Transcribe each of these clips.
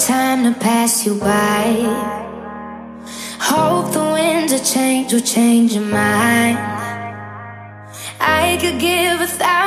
time to pass you by. Hope the winds of change will change your mind. I could give a thousand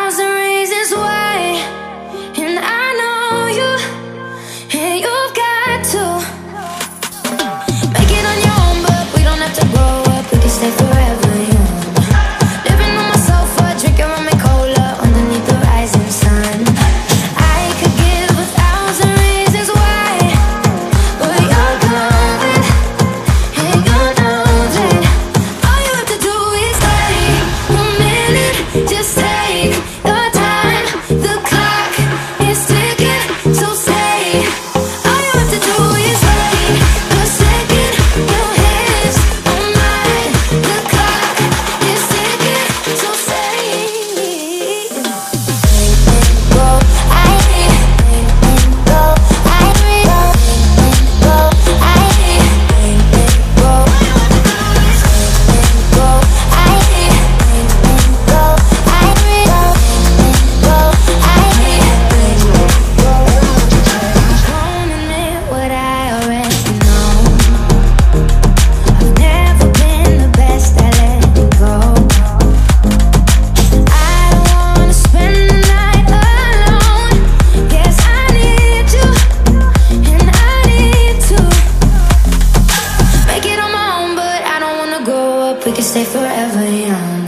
We can stay forever young.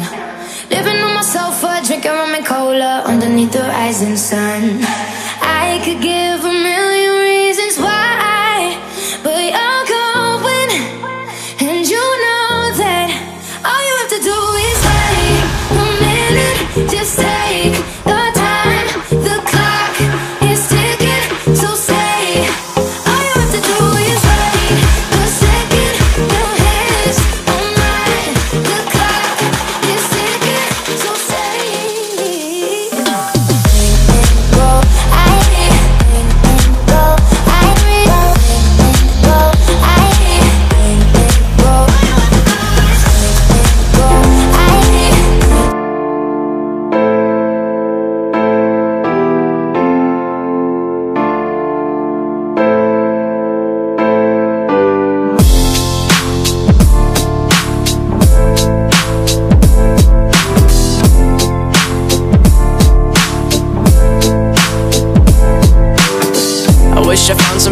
Living on my sofa, drinking rum and cola underneath the rising sun. I could give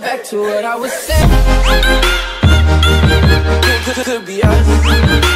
back to what I was saying. Could, could, could be us.